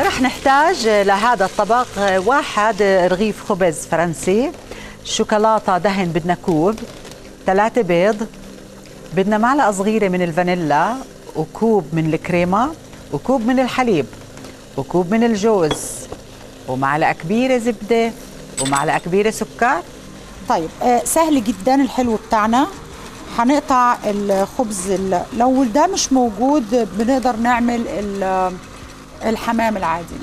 رح نحتاج لهذا الطبق واحد رغيف خبز فرنسي شوكولاتة دهن بدنا كوب ثلاثة بيض بدنا معلقة صغيرة من الفانيلا وكوب من الكريمة وكوب من الحليب وكوب من الجوز ومعلقة كبيرة زبدة ومعلقة كبيرة سكر. طيب آه سهل جدا الحلو بتاعنا. هنقطع الخبز ال- لو ده مش موجود بنقدر نعمل ال- الحمام العادي.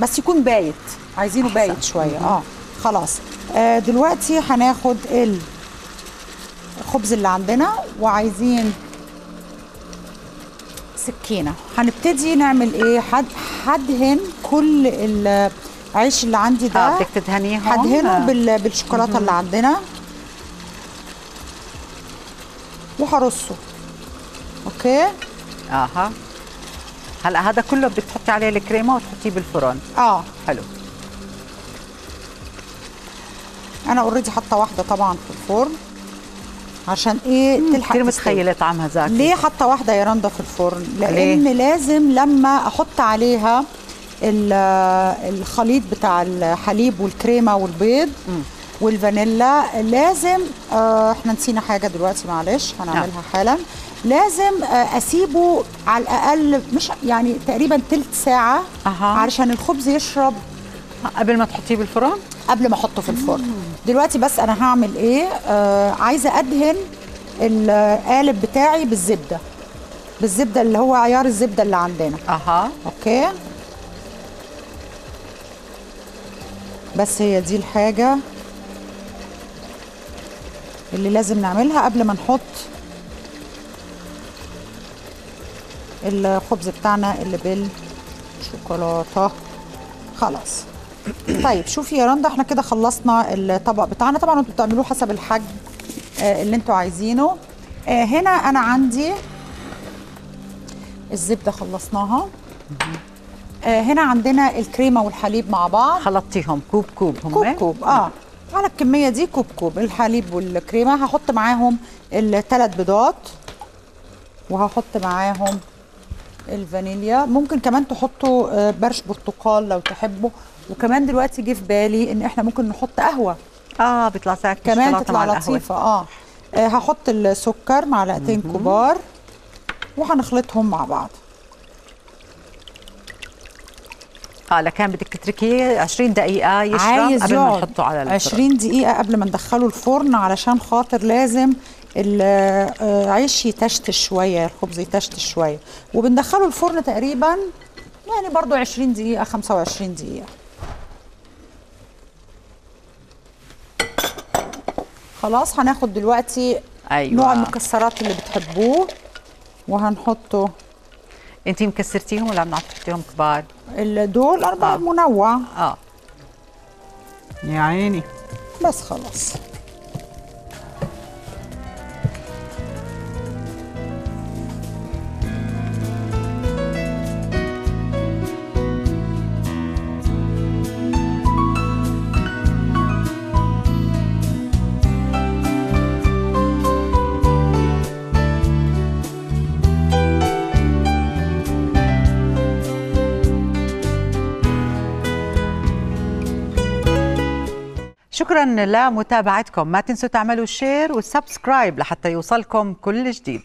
بس يكون بايت. عايزينه بايت شوية. آه. خلاص. آه دلوقتي هناخد الخبز اللي عندنا وعايزين سكينة. هنبتدي نعمل إيه؟ حد هدهن كل العيش اللي عندي ده آه بدك تدهنيهم؟ هدهنه بال... بالشوكولاتة اللي عندنا. وهرصه. Okay؟ أها. هلا هذا كله بدك تحطي عليه الكريمة وتحطيه بالفرن. آه. حلو. أنا already حاطة واحدة طبعا في الفرن عشان إيه تلحق كثير تستوي. متخيلة طعمها زاكي. ليه حاطة واحدة يا رندا في الفرن؟ لأن ليه؟ لازم لما أحط عليها ال- الخليط بتاع الحليب والكريمة والبيض والفانيلا لازم آه إحنا نسينا حاجة دلوقتي معلش هنعملها حالا. لازم آه اسيبه على الأقل مش يعني تقريبا تلت ساعة أها. علشان الخبز يشرب. قبل ما تحطيه بالفرن قبل ما احطه في الفرن. دلوقتي بس أنا هعمل إيه؟ آه عايزة ادهن القالب بتاعي بالزبدة. بالزبدة اللي هو عيار الزبدة اللي عندنا. أها. أوكي. بس هي دي الحاجة. اللي لازم نعملها قبل ما نحط الخبز بتاعنا اللي بالشوكولاتة. خلاص. طيب شوفي يا رندا إحنا كده خلصنا الطبق بتاعنا. طبعا أنتوا بتعملوه حسب الحجم آه، اللي أنتوا عايزينه. آه، هنا أنا عندي الزبدة خلصناها. آه، هنا عندنا الكريمة والحليب مع بعض. خلطتيهم كوب كوب هم كوب كوب آه. على الكمية دي كوب كوب الحليب والكريمة. هحط معاهم الثلاث بيضات وهحط معاهم الفانيليا. ممكن كمان تحطوا آه، برش برتقال لو تحبوا. وكمان دلوقتي جه في بالي إن إحنا ممكن نحط قهوة. آه بيطلع زاكي كمان تطلع مع. لطيفة آه. آه، هحط السكر معلقتين كبار وهنخلطهم مع بعض. آه لكان بدك تتركيه 20 دقيقة يشرب عايز قبل ما نحطه على الفرن. 20 دقيقة قبل ما ندخله الفرن علشان خاطر لازم العيش يتشتش شوية الخبز يتشتش شوية. وبندخله الفرن تقريبا يعني برضو 20 دقيقة 25 دقيقة. خلاص هناخد دلوقتي أيوة. نوع المكسرات اللي بتحبوه وهنحطه. انت مكسرتيهم ولا عم تحطيهم كبار؟ دول أربع آه. منوع آه يا عيني بس خلاص شكرا لمتابعتكم. ما تنسوا تعملوا share و subscribe لحتى يوصلكم كل جديد.